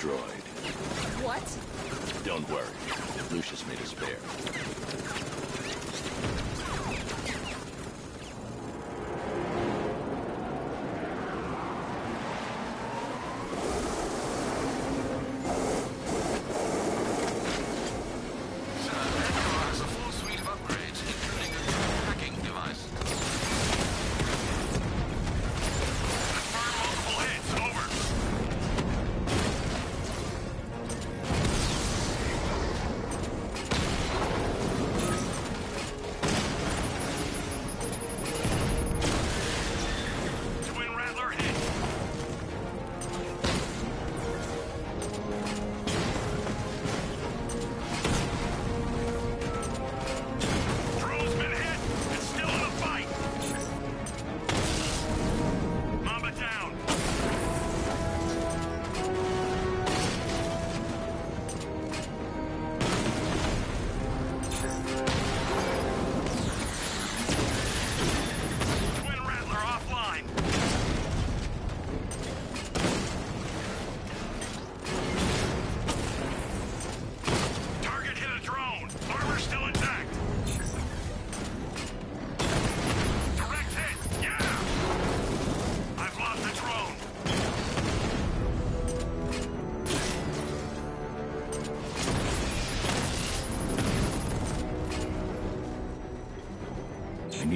destroyed. What? Don't worry. Lucius made a spare.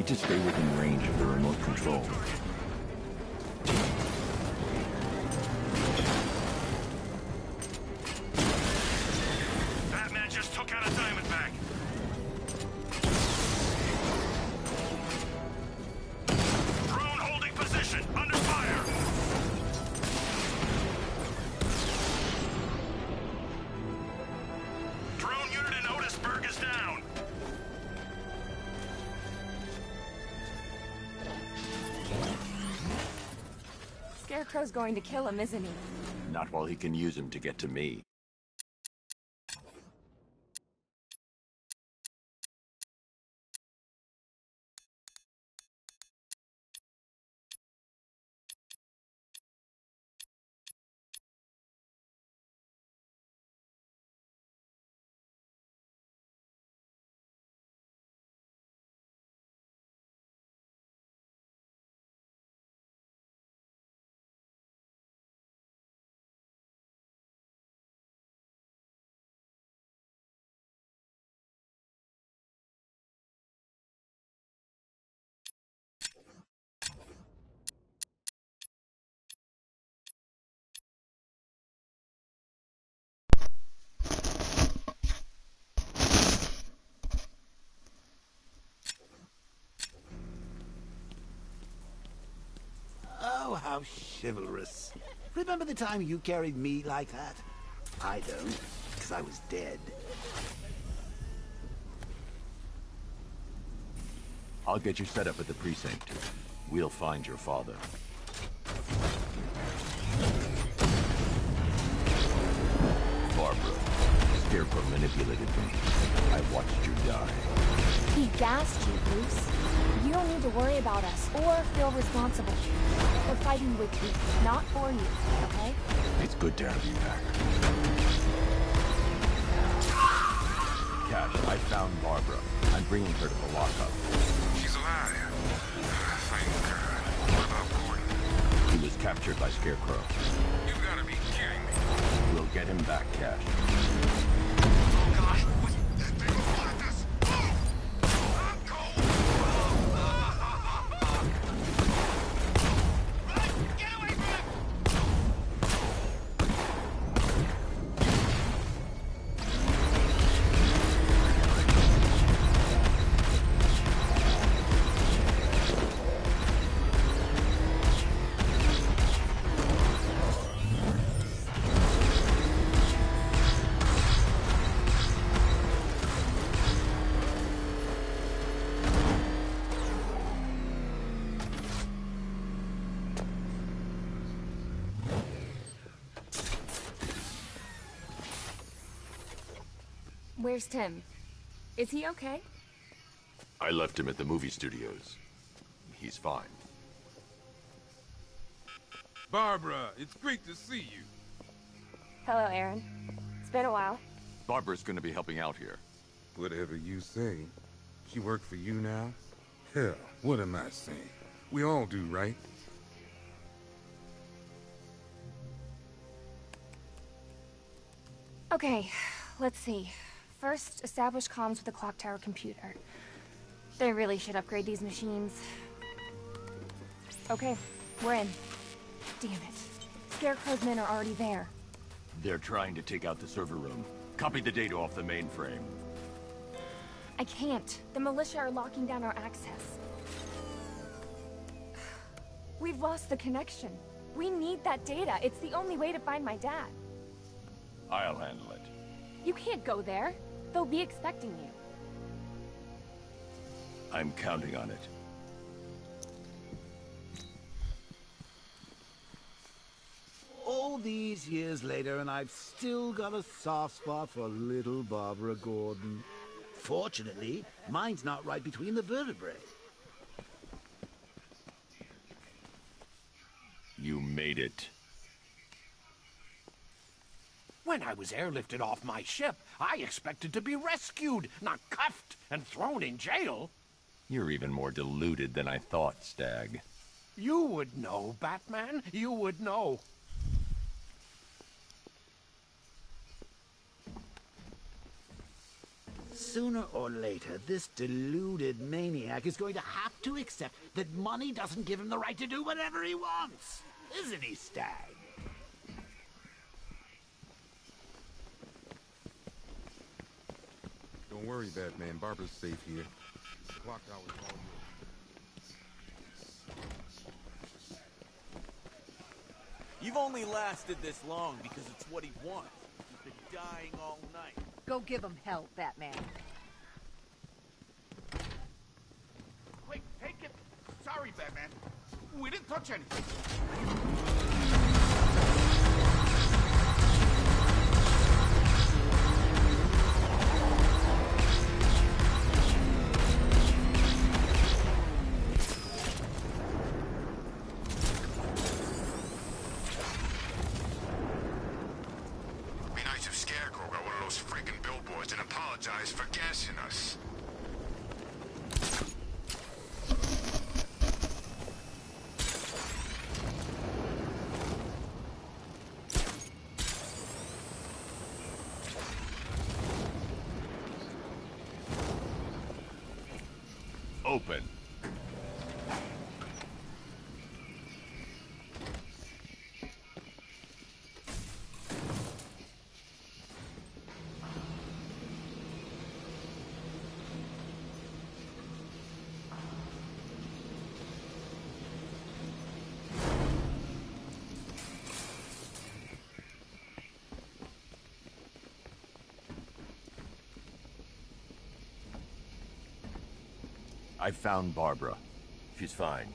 Need to stay within range of the remote control. Scarecrow's going to kill him, isn't he? Not while he can use him to get to me. How chivalrous. Remember the time you carried me like that? I don't, because I was dead. I'll get you set up at the precinct. We'll find your father. Barbara, Scarecrow manipulated me. I watched you die. He gassed you, Bruce. You don't need to worry about us or feel responsible. We're fighting with you, not for you, okay? It's good to have you back. Cash, I found Barbara. I'm bringing her to the lockup. She's alive. Thank God. What about Gordon? He was captured by Scarecrow. You've got to be kidding me. We'll get him back, Cash. Where's Tim? Is he okay? I left him at the movie studios. He's fine. Barbara, it's great to see you. Hello, Aaron. It's been a while. Barbara's gonna be helping out here. Whatever you say. She work for you now? Hell, what am I saying? We all do, right? Okay, let's see. First, establish comms with the clock tower computer. They really should upgrade these machines. Okay, we're in. Damn it. Scarecrow's men are already there. They're trying to take out the server room. Copy the data off the mainframe. I can't. The militia are locking down our access. We've lost the connection. We need that data. It's the only way to find my dad. I'll handle it. You can't go there. They'll be expecting you. I'm counting on it. All these years later, and I've still got a soft spot for little Barbara Gordon. Fortunately, mine's not right between the vertebrae. You made it. When I was airlifted off my ship, I expected to be rescued, not cuffed and thrown in jail. You're even more deluded than I thought, Stagg. You would know, Batman. You would know. Sooner or later, this deluded maniac is going to have to accept that money doesn't give him the right to do whatever he wants. Isn't he, Stagg? Don't worry, Batman. Barbara's safe here. Clock tower's all yours. You've only lasted this long because it's what he wants. He's been dying all night. Go give him help, Batman. Quick, take it. Sorry, Batman. We didn't touch anything. Open. I found Barbara. She's fine.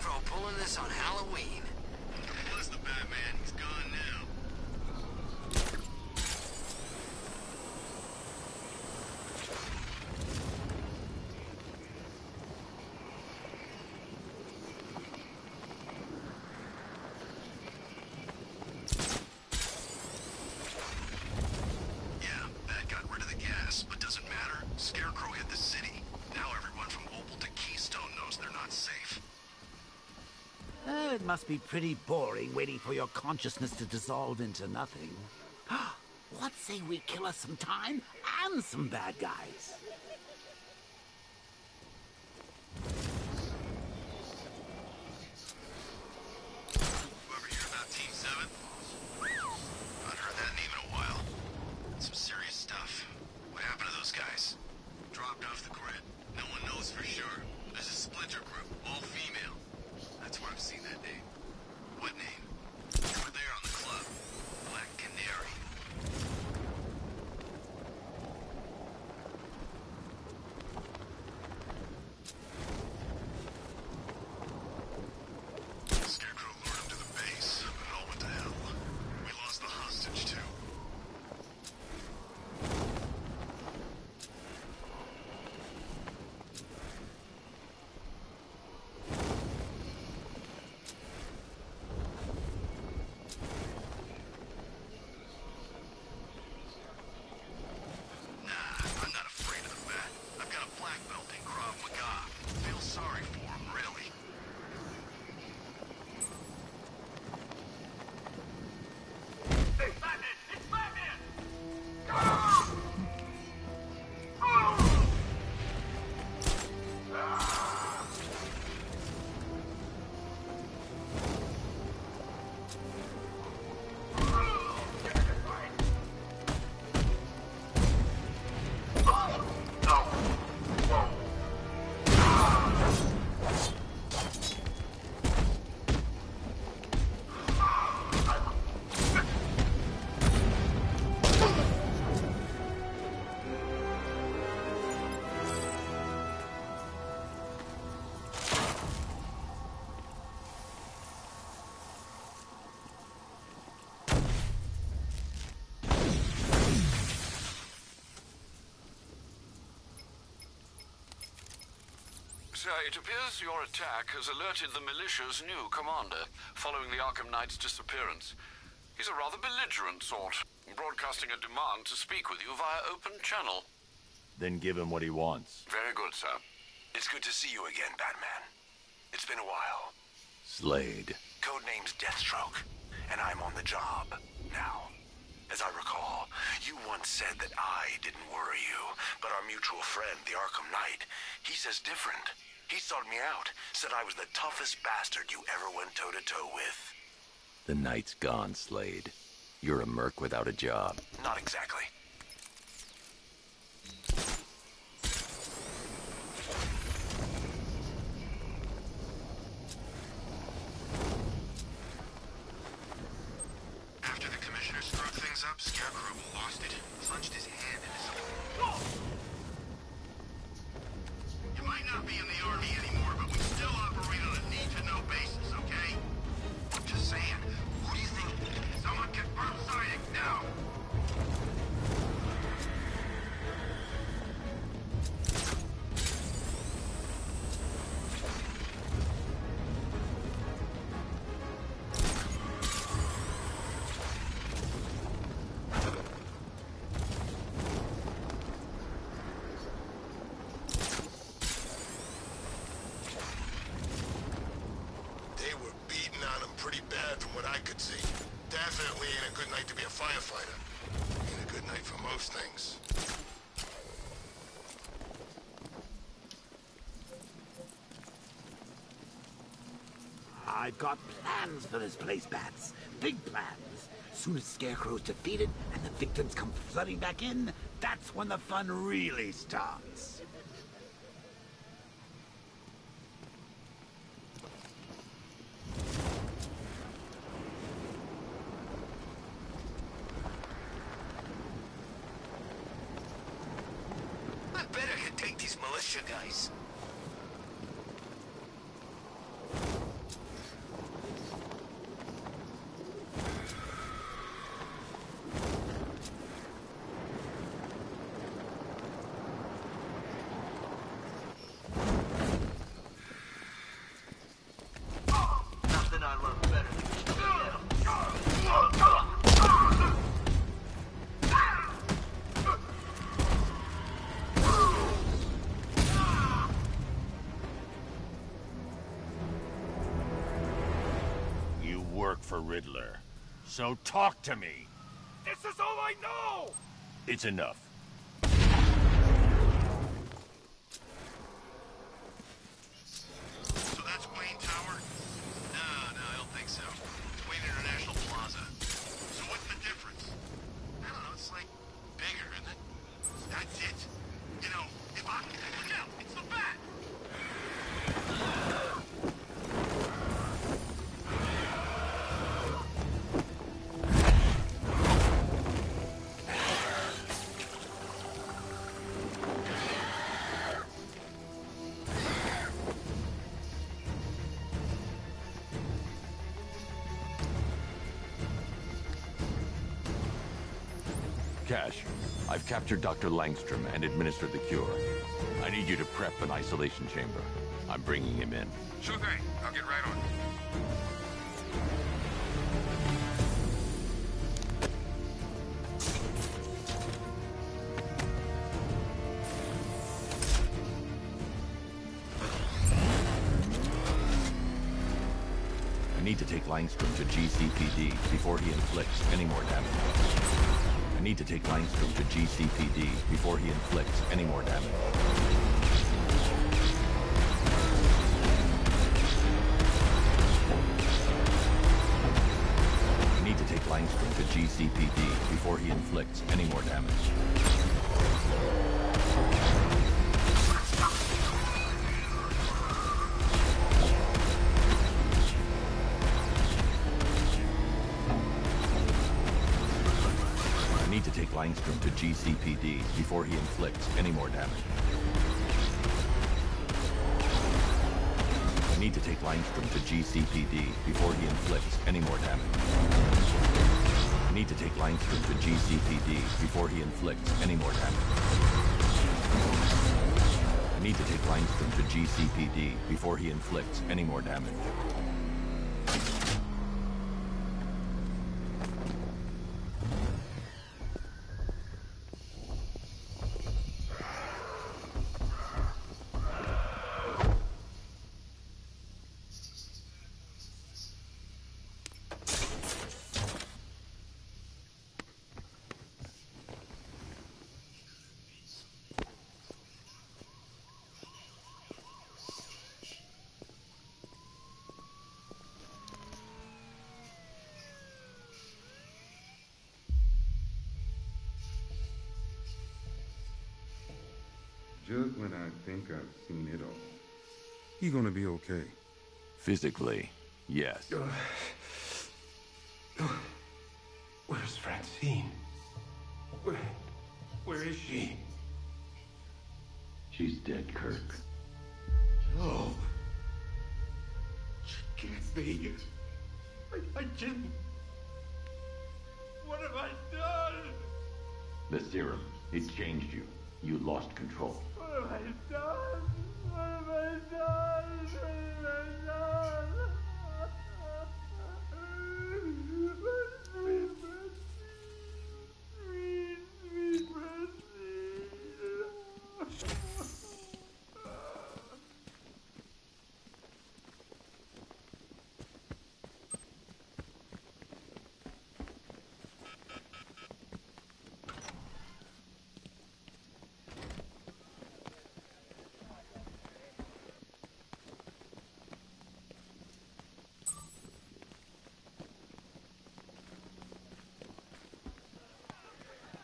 Scarecrow pulling this on Halloween. Plus the Batman, he's gone now. Yeah, Bat got rid of the gas, but doesn't matter. Scarecrow hit the city. Now everyone from Opal to Keystone knows they're not safe. Uh, it must be pretty boring waiting for your consciousness to dissolve into nothing. what say we kill us some time and some bad guys? Sir, it appears your attack has alerted the militia's new commander, following the Arkham Knight's disappearance. He's a rather belligerent sort, broadcasting a demand to speak with you via open channel. Then give him what he wants. Very good, sir. It's good to see you again, Batman. It's been a while. Slade. Codename's Deathstroke, and I'm on the job now. As I recall, you once said that I didn't worry you, but our mutual friend, the Arkham Knight, he says different. He sought me out, said I was the toughest bastard you ever went toe to toe with. The Knight's gone, Slade. You're a merc without a job. Not exactly. After the commissioner screwed things up, Scarecrow lost it, plunged his hand into something. Firefighter. Ain't a good night for most things. I've got plans for this place, Bats. Big plans. Soon as Scarecrow's defeated and the victims come flooding back in, that's when the fun really starts. So talk to me. This is all I know! It's enough. Cash, I've captured Dr. Langstrom and administered the cure. I need you to prep an isolation chamber. I'm bringing him in. Sure thing. I'll get right on it. I need to take Langstrom to GCPD before he inflicts any more damage. Need to take Langstrom to GCPD before he inflicts any more damage. I need to take Langstrom to GCPD before he inflicts any more damage. Langstrom to GCPD before he inflicts any more damage. I need to take Langstrom to GCPD before he inflicts any more damage. I need to take Langstrom to GCPD before he inflicts any more damage. I need to take Langstrom to GCPD before he inflicts any more damage. Just when I think I've seen it all. He gonna be okay. Physically, yes. Where's Francine? Where... Where is she? She's dead, Kirk. No. She can't be. I, I didn't. What have I done? The serum, it changed you. You lost control. What have I done? What have I done? What have I done? Sweet Francine. Sweet, sweet Francine.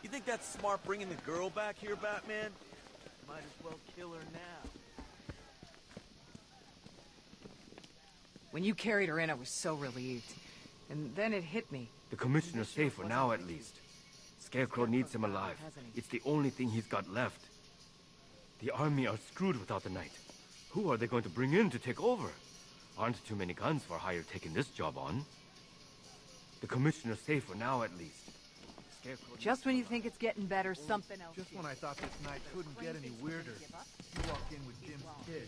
You think that's smart bringing the girl back here, Batman? Might as well kill her now. When you carried her in, I was so relieved. And then it hit me. The commissioner's safe for now, at least. Scarecrow needs him alive. It's the only thing he's got left. The army are screwed without the Knight. Who are they going to bring in to take over? Aren't too many guns for hire taking this job on. The commissioner's safe for now, at least. Just when you think it's getting better, something else. Just when I thought this night couldn't get any weirder, you walked in with Jim's kid.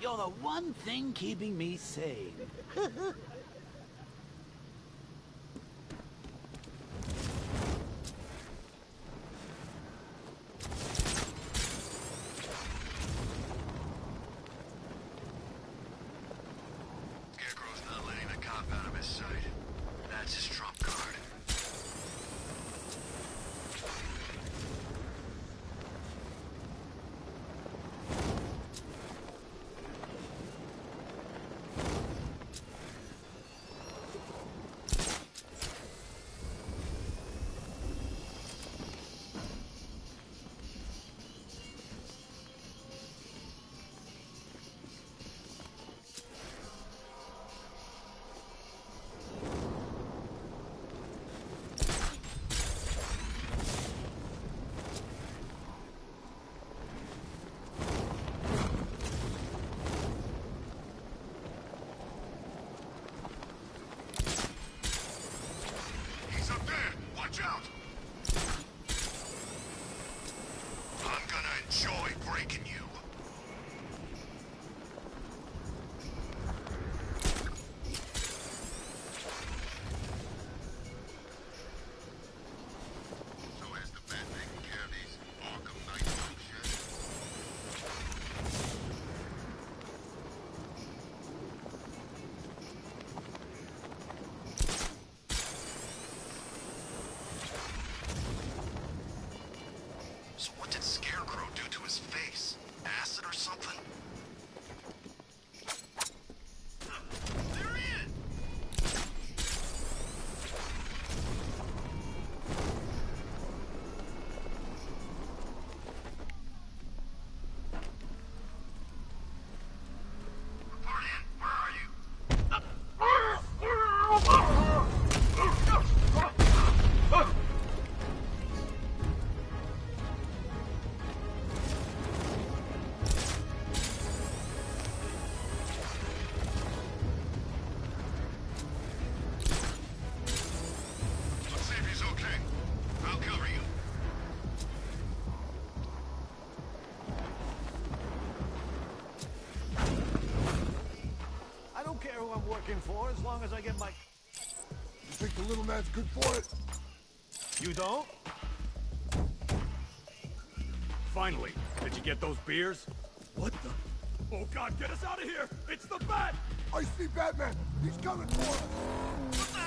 You're the one thing keeping me sane. crew do to his face? Acid or something? Working for as long as I get my... You think the little man's good for it? You don't? Finally, did you get those beers? What the? Oh god, get us out of here! It's the Bat! I see Batman! He's coming for us! Ah!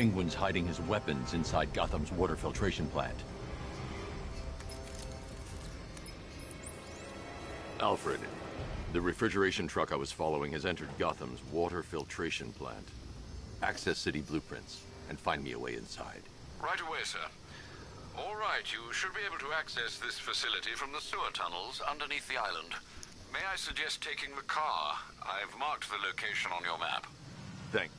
Penguin's hiding his weapons inside Gotham's water filtration plant. Alfred, the refrigeration truck I was following has entered Gotham's water filtration plant. Access city blueprints and find me a way inside. Right away, sir. All right, you should be able to access this facility from the sewer tunnels underneath the island. May I suggest taking the car? I've marked the location on your map. Thank.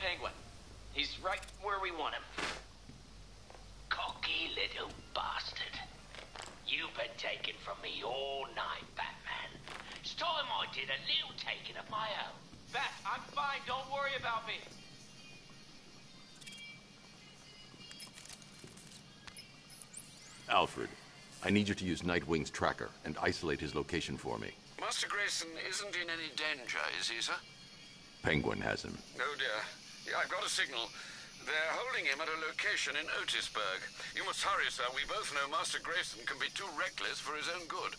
Penguin. He's right where we want him. Cocky little bastard. You've been taken from me all night, Batman. It's time I did a little taking of my own. Bat, I'm fine. Don't worry about me. Alfred, I need you to use Nightwing's tracker and isolate his location for me. Master Grayson isn't in any danger, is he, sir? Penguin has him. Oh dear. I've got a signal. They're holding him at a location in Otisburg. You must hurry, sir. We both know Master Grayson can be too reckless for his own good.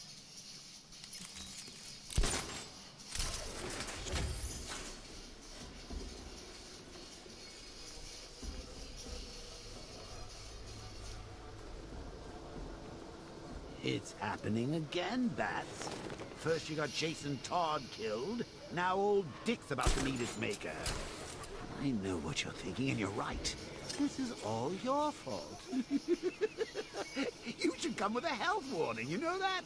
It's happening again, Bats. First you got Jason Todd killed, now old Dick's about to meet his maker. I know what you're thinking, and you're right. This is all your fault. you should come with a health warning, you know that?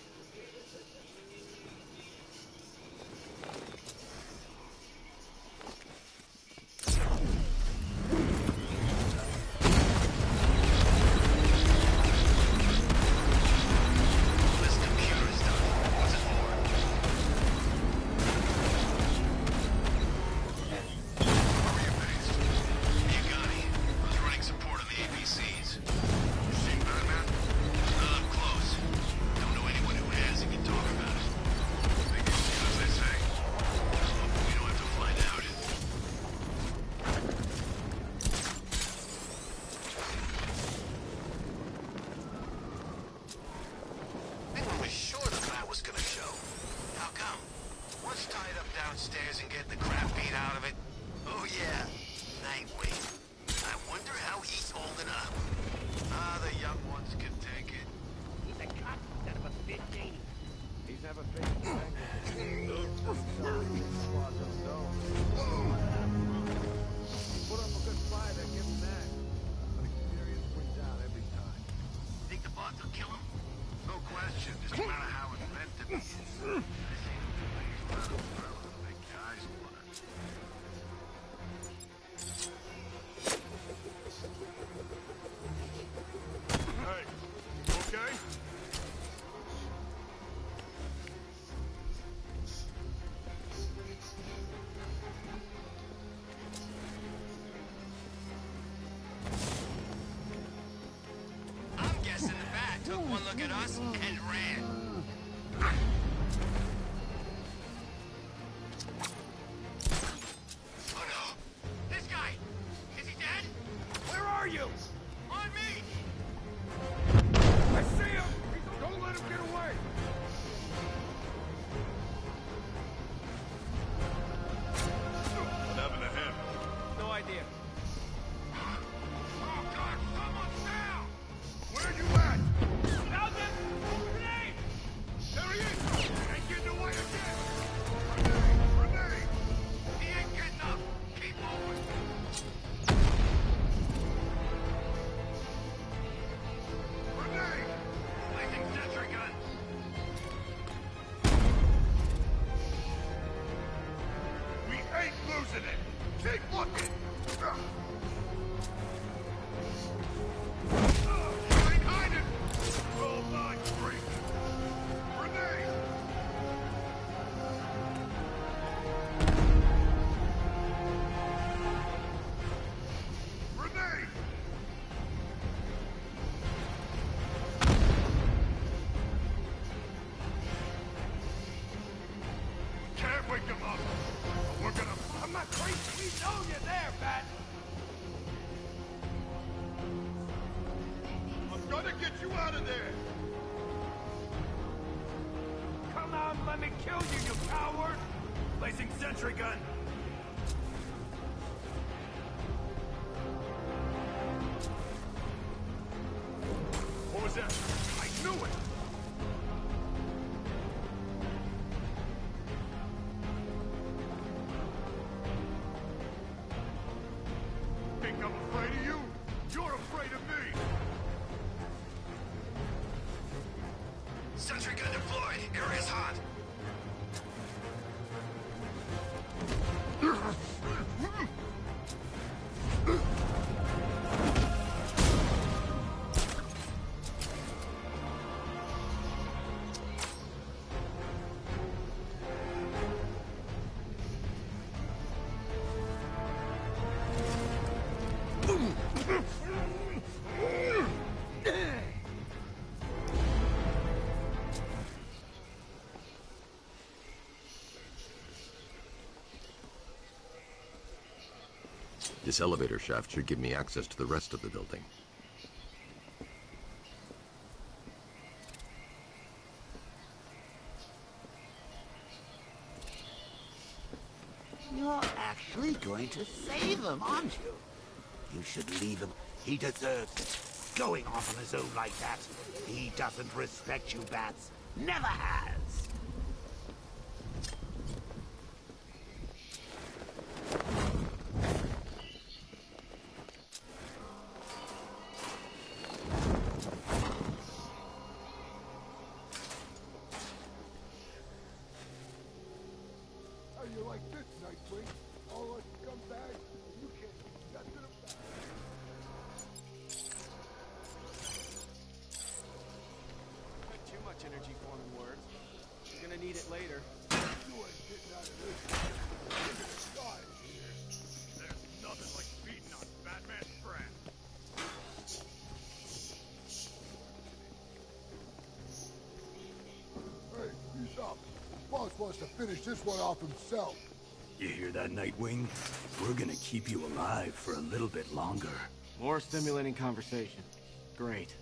at us and incident. Keep looking. This elevator shaft should give me access to the rest of the building. You're actually going to save him, aren't you? You should leave him. He deserves it. Going off on his own like that. He doesn't respect you, Bats. Never has. Hey, he's up. Boss wants to finish this one off himself. You hear that, Nightwing? We're gonna keep you alive for a little bit longer. More stimulating conversation. Great.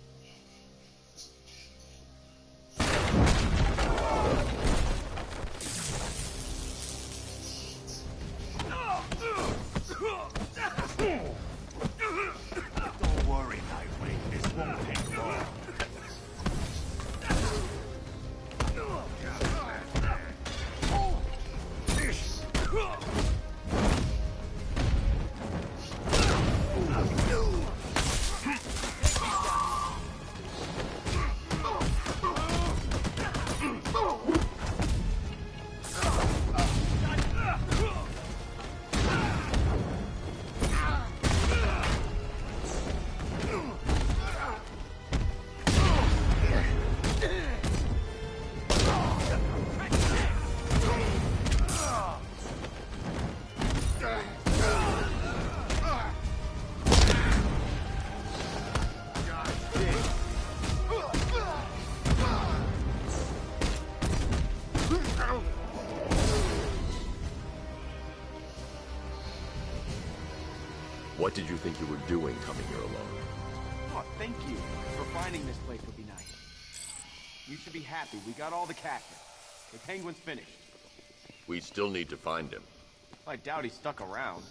What did you think you were doing coming here alone? Oh, thank you for finding this place would be nice. You should be happy. We got all the cactus. The penguin's finished. We still need to find him. I doubt he stuck around.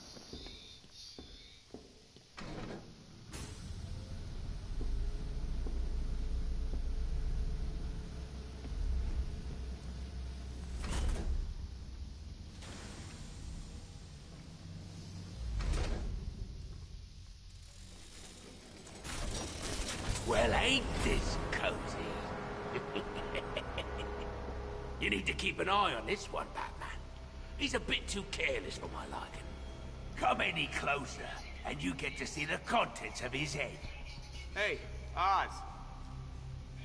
Well, ain't this cozy? you need to this one, Batman. He's a bit too careless for my liking. Come any closer, and you get to see the contents of his head. Hey, Oz.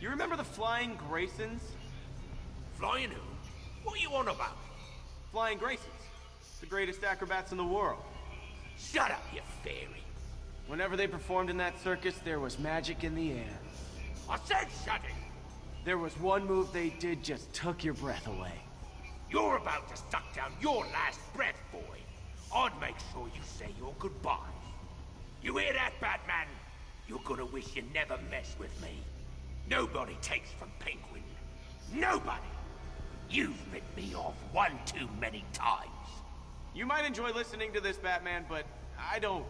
You remember the Flying Graysons? Flying who? What are you on about? Flying Graysons. The greatest acrobats in the world. Shut up, you fairy. Whenever they performed in that circus, there was magic in the air. I said shut it! There was one move they did just took your breath away. You're about to suck down your last breath, boy. I'd make sure you say your goodbyes. You hear that, Batman? You're gonna wish you never messed with me. Nobody takes from Penguin. Nobody! You've ripped me off one too many times. You might enjoy listening to this, Batman, but I don't.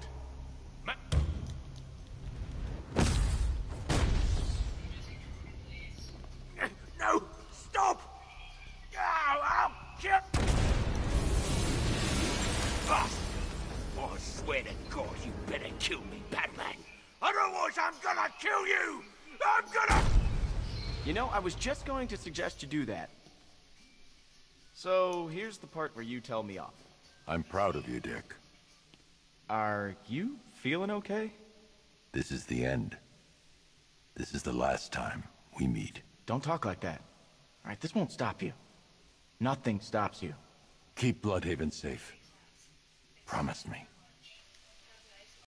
No! Stop! Swear to God, you better kill me, Batman. Otherwise, I'm gonna kill you! I'm gonna... You know, I was just going to suggest you do that. So, here's the part where you tell me off. I'm proud of you, Dick. Are you feeling okay? This is the end. This is the last time we meet. Don't talk like that. All right, this won't stop you. Nothing stops you. Keep Blüdhaven safe. Promise me.